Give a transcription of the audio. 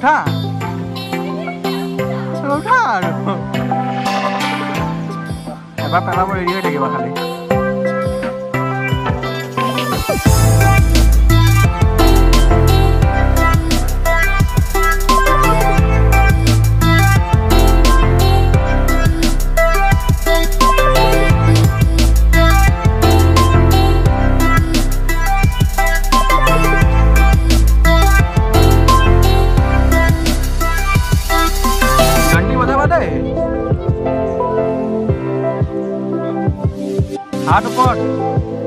উঠা উঠা আৰু। এবাৰ পেলাব ৰেডি হৈ থাকিব খালি। Hard port.